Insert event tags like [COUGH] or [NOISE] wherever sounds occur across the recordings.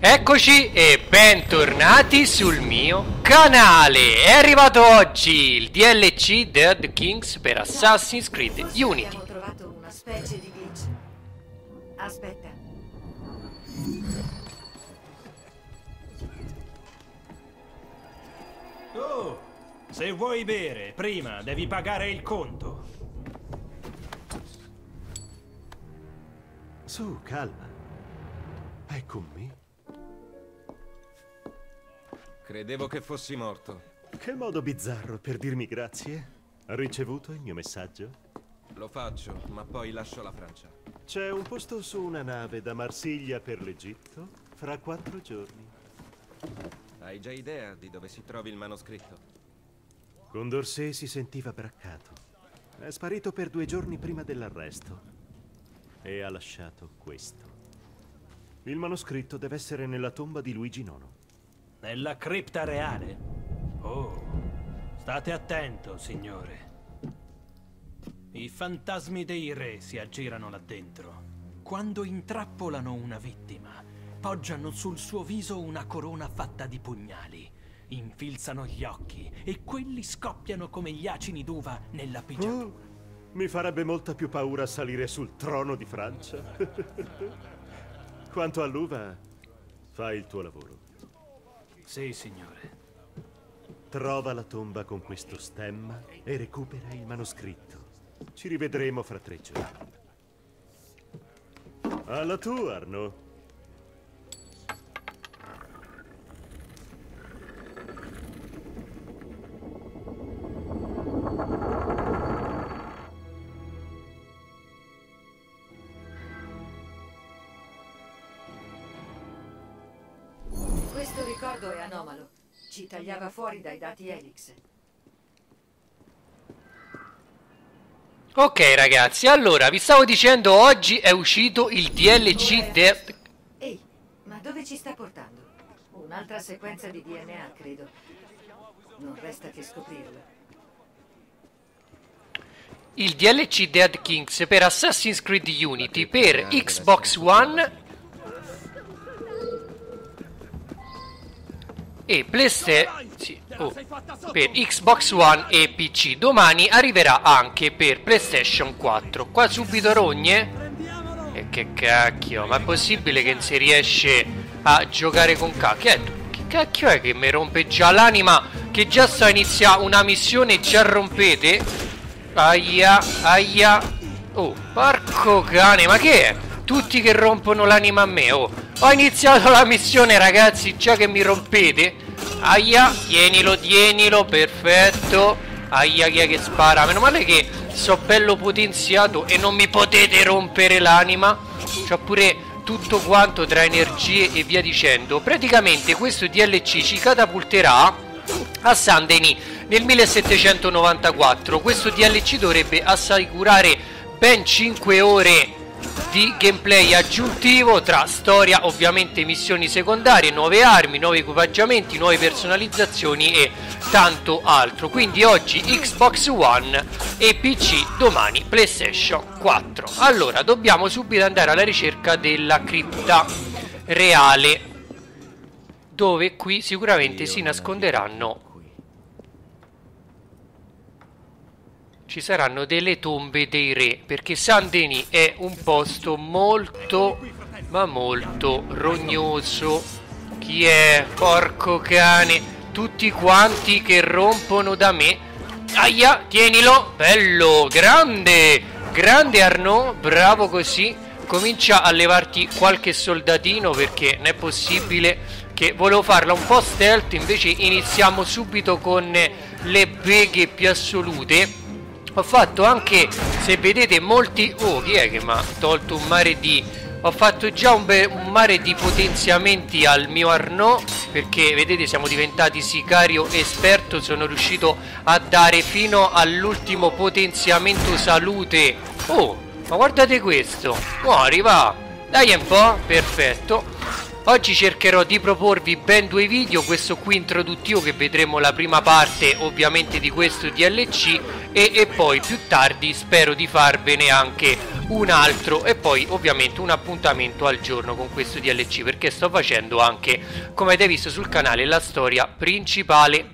Eccoci e bentornati sul mio canale È arrivato oggi il DLC Dead Kings per Assassin's Creed Forse Unity abbiamo trovato una specie di glitch. Aspetta. Oh, se vuoi bere, prima devi pagare il conto. Su, calma. È con me? Credevo che fossi morto. Che modo bizzarro per dirmi grazie? Ha ricevuto il mio messaggio? Lo faccio, ma poi lascio la Francia. C'è un posto su una nave da Marsiglia per l'Egitto fra quattro giorni. Hai già idea di dove si trovi il manoscritto? Condorcet si sentiva braccato. È sparito per due giorni prima dell'arresto. E ha lasciato questo. Il manoscritto deve essere nella tomba di Luigi IX. Nella cripta reale? Oh, state attento, signore. I fantasmi dei re si aggirano là dentro. Quando intrappolano una vittima, poggiano sul suo viso una corona fatta di pugnali. Infilzano gli occhi e quelli scoppiano come gli acini d'uva nella pigiatura. Oh, mi farebbe molta più paura salire sul trono di Francia. [LAUGHS] Quanto all'uva, fai il tuo lavoro. Sì, signore. Trova la tomba con questo stemma e recupera il manoscritto. Ci rivedremo fra tre giorni. Alla tua, Arno. Ricordo è anomalo. Ci tagliava fuori dai dati Helix. Ok ragazzi, allora vi stavo dicendo oggi è uscito il DLC Dead Ehi, ma dove ci sta portando? Un'altra sequenza di DNA, credo. Non resta che scoprirlo. il DLC Dead Kings per Assassin's Creed Unity per Xbox One e PlayStation sì, oh, per Xbox One e PC. Domani arriverà anche per PlayStation 4. Qua subito rogne? E che cacchio, ma è possibile che non si riesce a giocare con cacchio? Eh, che cacchio è che mi rompe già l'anima? Che già sta iniziando una missione e già rompete? Aia, aia. Oh, porco cane, ma che è? Tutti che rompono l'anima a me, oh. Ho iniziato la missione, ragazzi, già che mi rompete. Aia, tienilo, tienilo, perfetto. Aia, chi è che spara? Meno male che so bello potenziato e non mi potete rompere l'anima. C'ho pure tutto quanto tra energie e via dicendo. Praticamente questo DLC ci catapulterà a San Denis nel 1794. Questo DLC dovrebbe assicurare ben 5 ore di gameplay aggiuntivo tra storia, ovviamente missioni secondarie, nuove armi, nuovi equipaggiamenti, nuove personalizzazioni e tanto altro. Quindi oggi Xbox One e PC, domani PlayStation 4. Allora, dobbiamo subito andare alla ricerca della cripta reale dove qui sicuramente si nasconderanno ci saranno delle tombe dei re perché San Denis è un posto molto ma molto rognoso. Chi è? Porco cane. Tutti quanti che rompono da me. Aia tienilo. Bello grande. Grande Arnaud bravo così. Comincia a levarti qualche soldatino perché non è possibile che volevo farla un po' stealth invece iniziamo subito con le beghe più assolute ho fatto anche se vedete molti oh chi è che mi ha tolto un mare di ho fatto già un, un mare di potenziamenti al mio Arnaud perché vedete siamo diventati sicario esperto sono riuscito a dare fino all'ultimo potenziamento salute. Oh ma guardate questo. Muori va dai un po' perfetto Oggi cercherò di proporvi ben due video, questo qui introduttivo che vedremo la prima parte ovviamente di questo DLC e, e poi più tardi spero di farvene anche un altro e poi ovviamente un appuntamento al giorno con questo DLC perché sto facendo anche, come avete visto sul canale, la storia principale.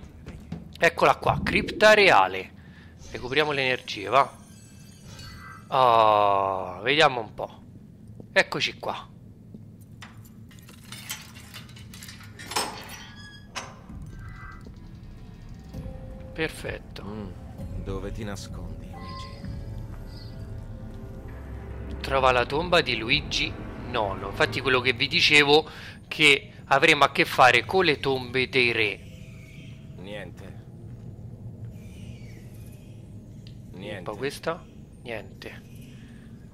Eccola qua, cripta reale. Recuperiamo le energie, va. Oh, vediamo un po'. Eccoci qua. Perfetto. Mm, dove ti nascondi, Luigi? Trova la tomba di Luigi IX. Infatti quello che vi dicevo che avremo a che fare con le tombe dei re. Niente. Un Niente. po' questa? Niente.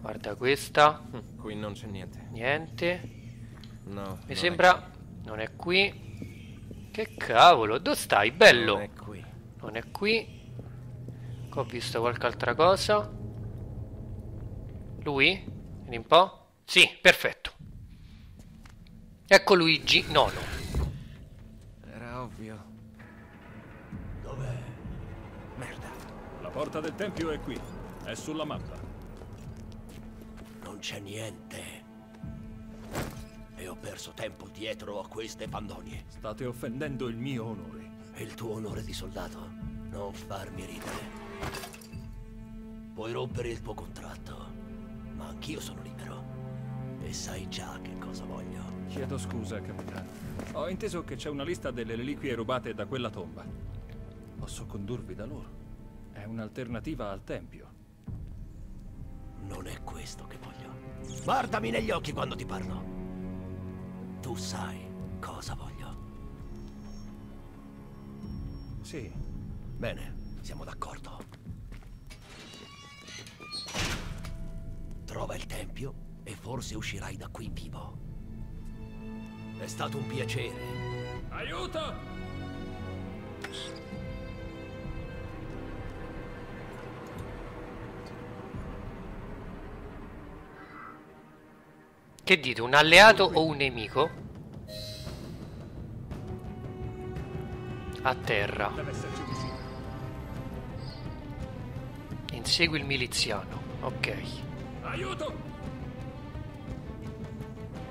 Guarda questa. Hm, Qui non c'è niente. Niente. No. non Mi è sembra... Non è qui. Che cavolo, dove stai? Bello. Non è qui. Non è qui. Ho visto qualche altra cosa. Lui? Vieni un po'. Sì, perfetto. Ecco Luigi nono. Era ovvio. Dov'è? Merda. La porta del tempio è qui. È sulla mappa. Non c'è niente. E ho perso tempo dietro a queste fandonie. State offendendo il mio onore. Il tuo onore di soldato? Non farmi ridere. Puoi rompere il tuo contratto, ma anch'io sono libero. E sai già che cosa voglio. Chiedo scusa, capitano. Ho inteso che c'è una lista delle reliquie rubate da quella tomba. Posso condurvi da loro. È un'alternativa al tempio. Non è questo che voglio. Guardami negli occhi quando ti parlo. Tu sai cosa voglio. Sì, Bene, siamo d'accordo. Trova il tempio e forse uscirai da qui vivo. È stato un piacere. Aiuto! Che dite, un alleato o un nemico? A terra. Insegui il miliziano. Ok. Aiuto!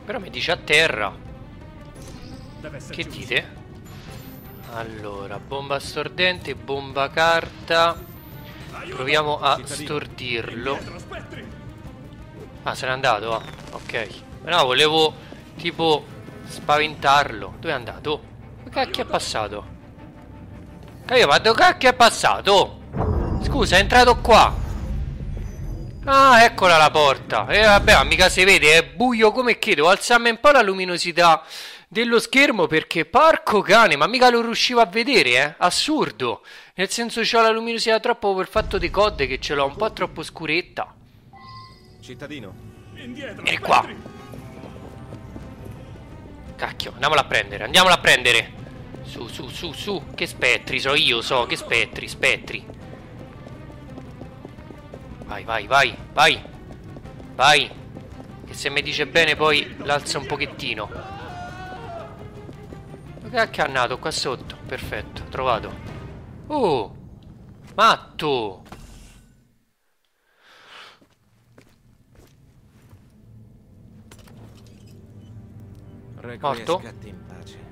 Però mi dice a terra. Che dite? Allora, bomba stordente, bomba carta. Proviamo a Cittadino, stordirlo. indietro! Ah, se n'è andato, ah. Ok. No, volevo tipo spaventarlo. Dove è andato? Che cacchio è passato? Cavolo, ma dove cacchio è passato? Scusa, è entrato qua. Ah, eccola la porta. E vabbè, ma mica si vede, è buio come che devo alzarmi un po' la luminosità dello schermo perché porco cane, ma mica lo riuscivo a vedere, eh? Assurdo. Nel senso c'ho la luminosità troppo per fatto di code che ce l'ho un po' troppo scuretta. Cittadino, Indietro, Vieni qua. Cacchio, andiamola a prendere, andiamola a prendere. Su, su, su, su. Che spettri, so io, so, che spettri, spettri. Vai, vai, vai, vai. Vai. Che se mi dice bene poi l'alza un pochettino. Che cacchio è nato qua sotto? Perfetto, trovato. Oh! Matto! Morto? in pace.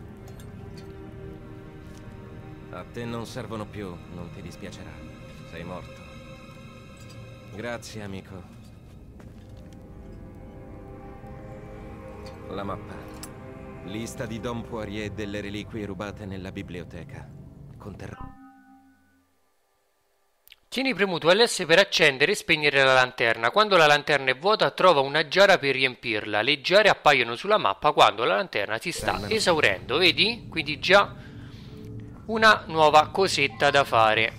A te non servono più, non ti dispiacerà. Sei morto. Grazie, amico. La mappa. Lista di Don Poirier delle reliquie rubate nella biblioteca. Conterrà. Tieni premuto LS per accendere e spegnere la lanterna. Quando la lanterna è vuota, trova una giara per riempirla. Le giare appaiono sulla mappa quando la lanterna si sta esaurendo. Vedi? Quindi già una nuova cosetta da fare.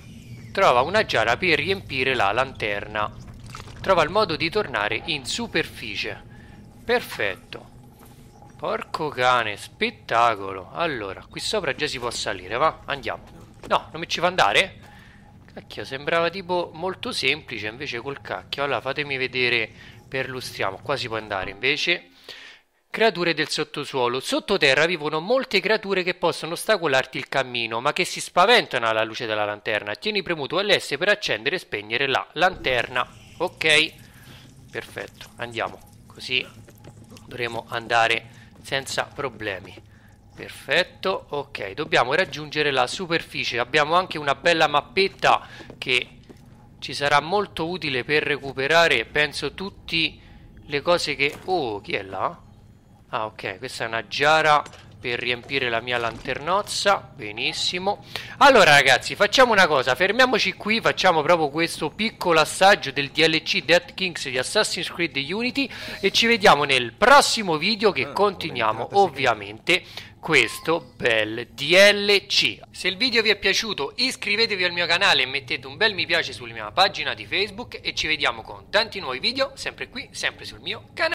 Trova una giara per riempire la lanterna. Trova il modo di tornare in superficie. Perfetto. Porco cane, spettacolo. Allora, qui sopra già si può salire, va? Andiamo. No, non mi ci fa andare? Cacchio, sembrava tipo molto semplice, invece col cacchio. Allora, fatemi vedere, perlustriamo. Qua si può andare, invece. Creature del sottosuolo. Sottoterra vivono molte creature che possono ostacolarti il cammino, ma che si spaventano alla luce della lanterna. Tieni premuto LS per accendere e spegnere la lanterna. Ok, perfetto, andiamo. Così dovremo andare senza problemi. Perfetto, ok, dobbiamo raggiungere la superficie. Abbiamo anche una bella mappetta che ci sarà molto utile per recuperare, penso, tutte le cose che... Oh, chi è là? Ah ok, questa è una giara per riempire la mia lanternozza Benissimo Allora ragazzi, facciamo una cosa Fermiamoci qui, facciamo proprio questo piccolo assaggio del DLC Dead Kings di Assassin's Creed Unity E ci vediamo nel prossimo video che ah, continuiamo ovviamente questo bel DLC. Se il video vi è piaciuto iscrivetevi al mio canale e mettete un bel mi piace sulla mia pagina di Facebook e ci vediamo con tanti nuovi video sempre qui, sempre sul mio canale.